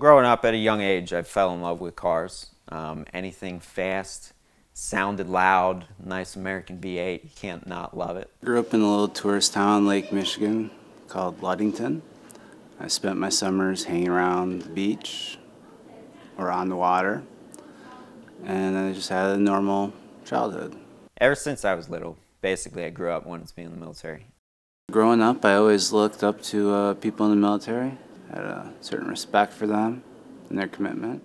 Growing up at a young age, I fell in love with cars. Um, anything fast, sounded loud, nice American V8, you can't not love it. Grew up in a little tourist town, Lake Michigan, called Ludington. I spent my summers hanging around the beach or on the water, and I just had a normal childhood. Ever since I was little, basically I grew up wanting to be in the military. Growing up, I always looked up to uh, people in the military, had a certain respect for them and their commitment.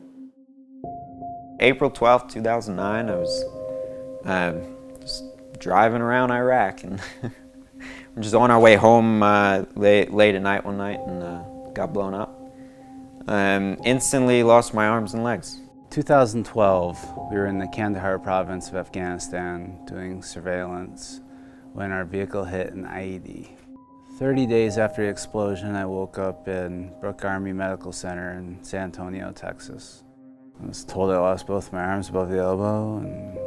April 12th, 2009, I was uh, just driving around Iraq and we're just on our way home uh, late, late at night one night and uh, got blown up. Um, instantly lost my arms and legs. 2012, we were in the Kandahar province of Afghanistan doing surveillance when our vehicle hit an IED. 30 days after the explosion, I woke up in Brooke Army Medical Center in San Antonio, Texas. I was told I lost both my arms above the elbow and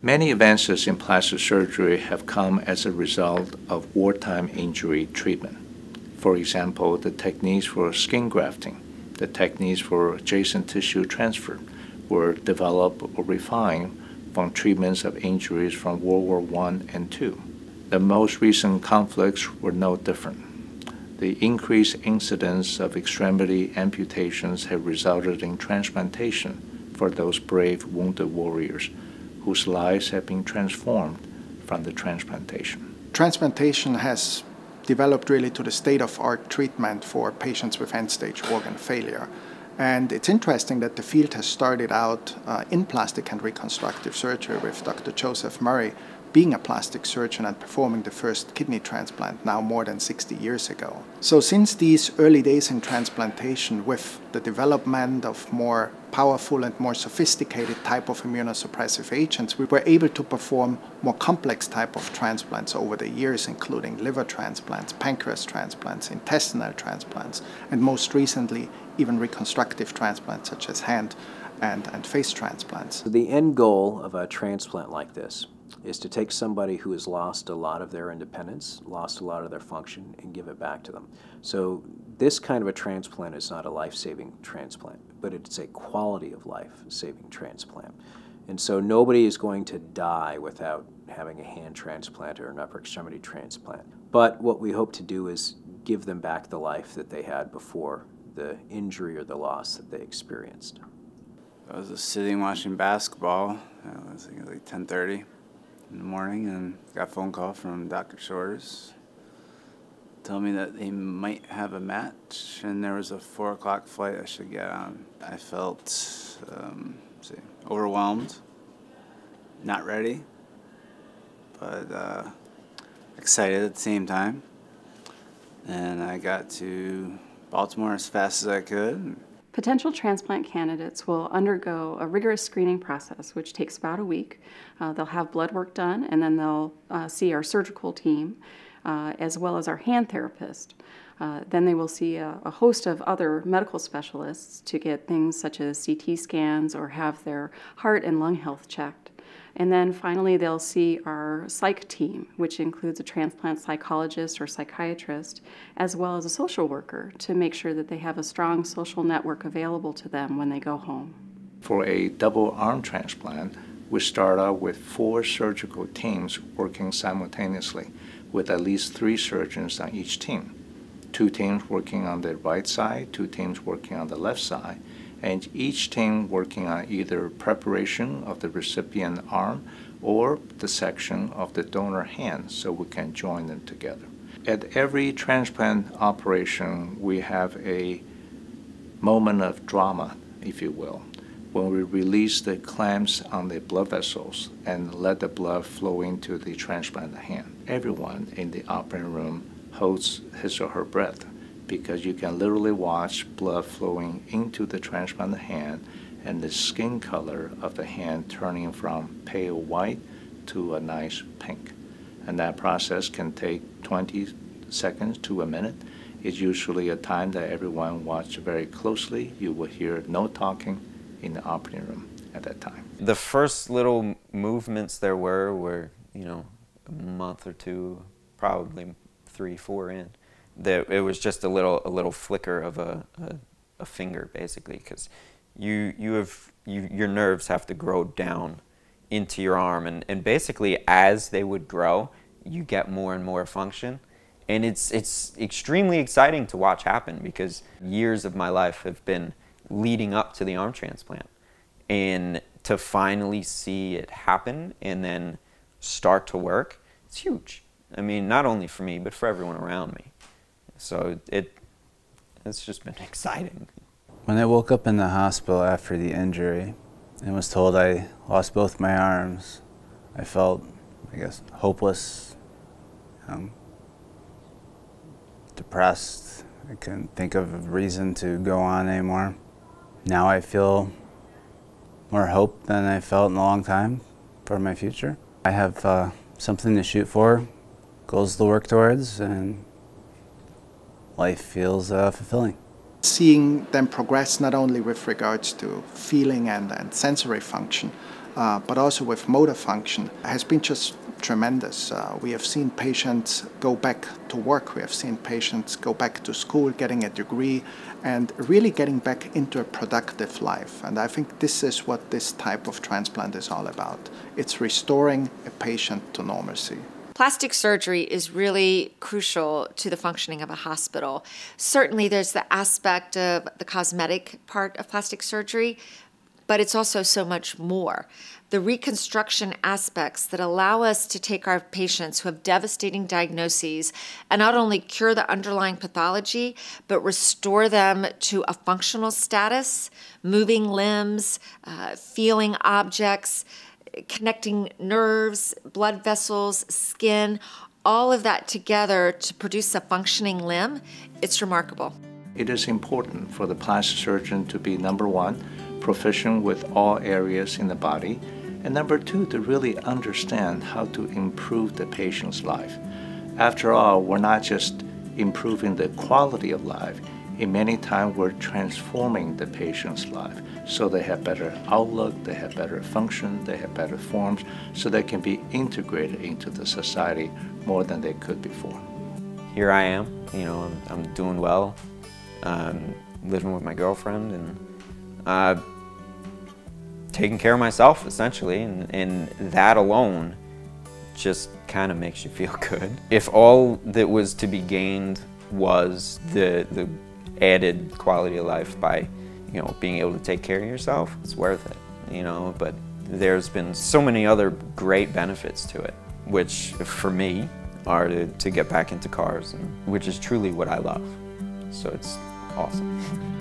Many advances in plastic surgery have come as a result of wartime injury treatment. For example, the techniques for skin grafting, the techniques for adjacent tissue transfer were developed or refined from treatments of injuries from World War I and II. The most recent conflicts were no different. The increased incidence of extremity amputations have resulted in transplantation for those brave wounded warriors whose lives have been transformed from the transplantation. Transplantation has developed really to the state of art treatment for patients with end stage organ failure. And it's interesting that the field has started out uh, in plastic and reconstructive surgery with Dr. Joseph Murray being a plastic surgeon and performing the first kidney transplant now more than 60 years ago. So since these early days in transplantation with the development of more powerful and more sophisticated type of immunosuppressive agents, we were able to perform more complex type of transplants over the years, including liver transplants, pancreas transplants, intestinal transplants, and most recently, even reconstructive transplants such as hand and, and face transplants. The end goal of a transplant like this is to take somebody who has lost a lot of their independence, lost a lot of their function, and give it back to them. So this kind of a transplant is not a life-saving transplant, but it's a quality of life-saving transplant. And so nobody is going to die without having a hand transplant or an upper extremity transplant. But what we hope to do is give them back the life that they had before the injury or the loss that they experienced. I was just sitting watching basketball. Uh, it was like 10:30 in the morning and got a phone call from Dr. Shores telling me that they might have a match and there was a four o'clock flight I should get on. I felt um, see, overwhelmed, not ready, but uh, excited at the same time. And I got to Baltimore as fast as I could. Potential transplant candidates will undergo a rigorous screening process, which takes about a week. Uh, they'll have blood work done, and then they'll uh, see our surgical team, uh, as well as our hand therapist. Uh, then they will see a, a, host of other medical specialists to get things such as CT scans or have their heart and lung health checked. And then finally, they'll see our psych team, which includes a transplant psychologist or psychiatrist, as well as a social worker to make sure that they have a strong social network available to them when they go home. For a double arm transplant, we start out with four surgical teams working simultaneously with at least three surgeons on each team. Two teams working on the right side, two teams working on the left side, and each team working on either preparation of the recipient arm or the section of the donor hand so we can join them together. At every transplant operation, we have a moment of drama, if you will, when we release the clamps on the blood vessels and let the blood flow into the transplanted hand. Everyone in the operating room holds his or her breath because you can literally watch blood flowing into the transplanted hand and the skin color of the hand turning from pale white to a nice pink. And that process can take 20 seconds to a minute. It's usually a time that everyone watches very closely. You will hear no talking in the operating room at that time. The first little movements there were were, you know, a month or two, probably three, four in that it was just a little a little flicker of a, a, a finger basically because you you have you, your nerves have to grow down into your arm. And, and basically as they would grow you get more and more function. And it's it's extremely exciting to watch happen because years of my life have been leading up to the arm transplant. And to finally see it happen and then start to work it's huge. I mean not only for me but for everyone around me so it it's just been exciting when i woke up in the hospital after the injury and was told i lost both my arms i felt i guess hopeless um, depressed. I couldn't think of a reason to go on anymore. Now I feel more hope than I felt in a long time for my future. I have uh, something to shoot for, goals to work towards, and life feels uh, fulfilling. Seeing them progress not only with regards to feeling and, and sensory function, uh, but also with motor function has been just tremendous. Uh, we have seen patients go back to work, we have seen patients go back to school, getting a degree, and really getting back into a productive life. And I think this is what this type of transplant is all about. It's restoring a patient to normalcy. Plastic surgery is really crucial to the functioning of a hospital. Certainly, there's the aspect of the cosmetic part of plastic surgery, but it's also so much more. The reconstruction aspects that allow us to take our patients who have devastating diagnoses and not only cure the underlying pathology, but restore them to a functional status, moving limbs, uh, feeling objects, connecting nerves, blood vessels, skin, all of that together to produce a functioning limb, it's remarkable. It is important for the plastic surgeon to be number one, proficient with all areas in the body, and number two, to really understand how to improve the patient's life. After all, we're not just improving the quality of life, in many times we're transforming the patient's life so they have better outlook, they have better function, they have better forms, so they can be integrated into the society more than they could before. Here I am, you know, I'm, I'm doing well, um, living with my girlfriend, and uh, taking care of myself essentially, and, and that alone just kind of makes you feel good. If all that was to be gained was the, the added quality of life by, you know, being able to take care of yourself, it's worth it, you know, but there's been so many other great benefits to it, which for me are to, to get back into cars, and, which is truly what I love. So it's awesome.